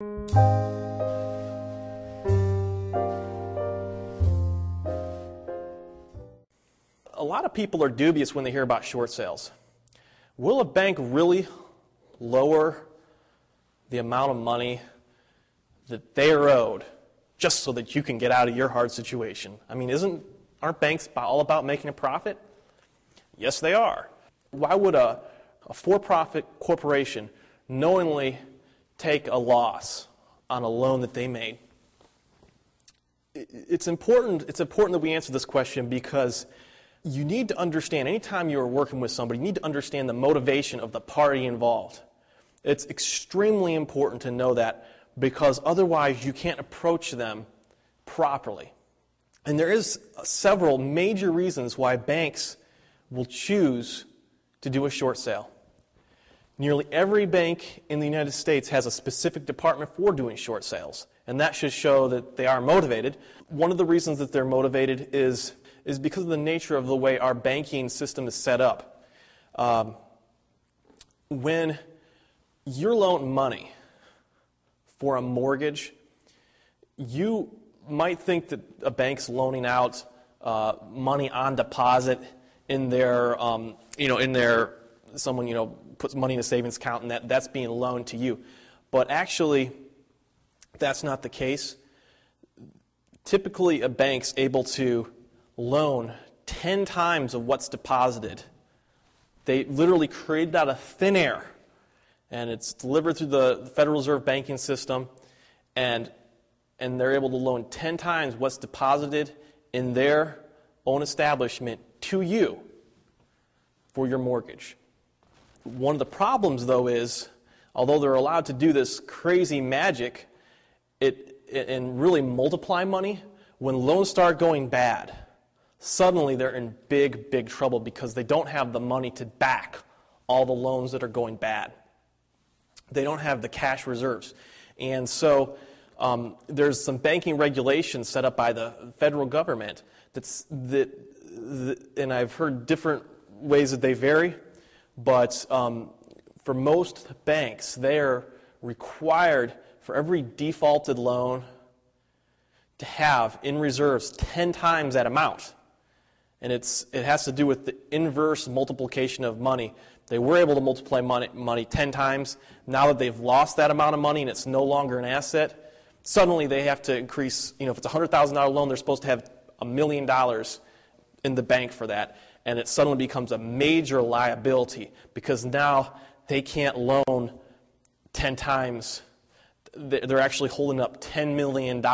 A lot of people are dubious when they hear about short sales. Will a bank really lower the amount of money that they are owed just so that you can get out of your hard situation? I mean, isn't aren't banks all about making a profit? Yes, they are. Why would a, a for-profit corporation knowingly take a loss on a loan that they made? It's important, it's important that we answer this question because you need to understand, anytime you're working with somebody, you need to understand the motivation of the party involved. It's extremely important to know that because otherwise you can't approach them properly. And there is several major reasons why banks will choose to do a short sale. Nearly every bank in the United States has a specific department for doing short sales, and that should show that they are motivated. One of the reasons that they're motivated is is because of the nature of the way our banking system is set up. Um, when you're loaning money for a mortgage, you might think that a bank's loaning out uh, money on deposit in their, um, you know, in their, someone, you know, puts money in a savings account and that, that's being loaned to you. But actually, that's not the case. Typically, a bank's able to loan 10 times of what's deposited. They literally created out of thin air, and it's delivered through the Federal Reserve banking system, and, and they're able to loan 10 times what's deposited in their own establishment to you for your mortgage. One of the problems, though, is although they're allowed to do this crazy magic it, and really multiply money, when loans start going bad, suddenly they're in big, big trouble because they don't have the money to back all the loans that are going bad. They don't have the cash reserves. And so um, there's some banking regulations set up by the federal government that's, that, that and I've heard different ways that they vary, but um, for most banks, they are required for every defaulted loan to have in reserves 10 times that amount and it's, it has to do with the inverse multiplication of money. They were able to multiply money, money 10 times. Now that they've lost that amount of money and it's no longer an asset, suddenly they have to increase, you know, if it's a $100,000 loan, they're supposed to have a million dollars in the bank for that. And it suddenly becomes a major liability because now they can't loan 10 times. They're actually holding up $10 million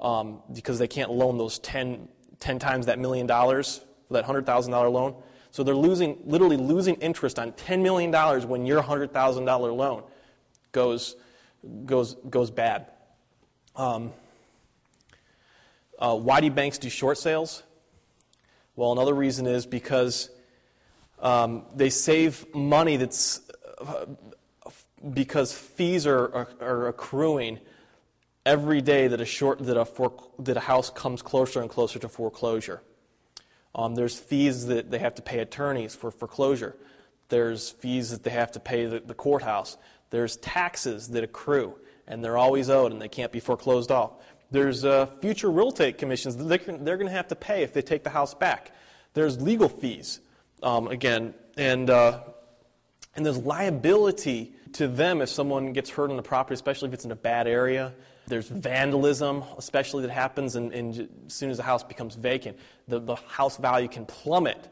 um, because they can't loan those 10 10 times that million dollars for that $100,000 loan. So they're losing, literally losing interest on $10 million when your $100,000 loan goes, goes, goes bad. Um, uh, why do banks do short sales? Well, another reason is because um, they save money that's because fees are, are, are accruing every day that a, short, that, a for, that a house comes closer and closer to foreclosure. Um, there's fees that they have to pay attorneys for foreclosure. There's fees that they have to pay the, the courthouse. There's taxes that accrue, and they're always owed, and they can't be foreclosed off. There's uh, future real estate commissions that they can, they're going to have to pay if they take the house back. There's legal fees, um, again, and, uh, and there's liability to them if someone gets hurt on the property, especially if it's in a bad area. There's vandalism, especially that happens in, as soon as the house becomes vacant. The, the house value can plummet.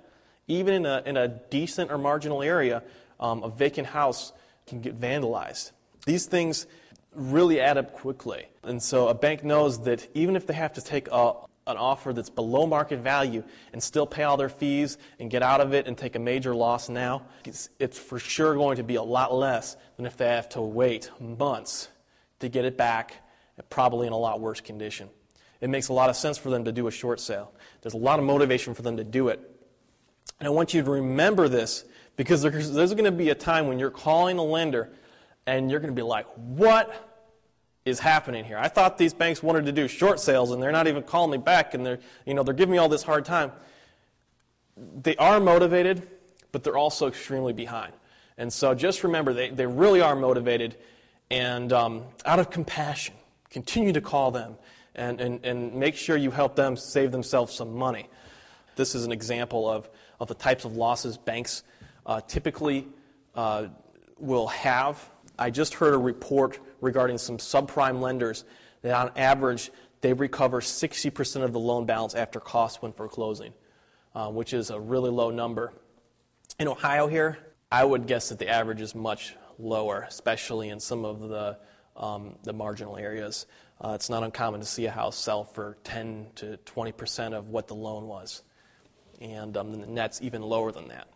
Even in a, in a decent or marginal area, um, a vacant house can get vandalized. These things really add up quickly. And so a bank knows that even if they have to take a, an offer that's below market value and still pay all their fees and get out of it and take a major loss now, it's, it's for sure going to be a lot less than if they have to wait months to get it back probably in a lot worse condition. It makes a lot of sense for them to do a short sale. There's a lot of motivation for them to do it. And I want you to remember this because there's, there's going to be a time when you're calling a lender and you're going to be like, what is happening here? I thought these banks wanted to do short sales and they're not even calling me back and they're, you know, they're giving me all this hard time. They are motivated, but they're also extremely behind. And so just remember, they, they really are motivated And um, out of compassion, continue to call them and, and, and make sure you help them save themselves some money. This is an example of, of the types of losses banks uh, typically uh, will have. I just heard a report regarding some subprime lenders that on average they recover 60% of the loan balance after costs when foreclosing, uh, which is a really low number. In Ohio here, I would guess that the average is much lower, especially in some of the, um, the marginal areas. Uh, it's not uncommon to see a house sell for 10 to 20 percent of what the loan was, and um, the net's even lower than that.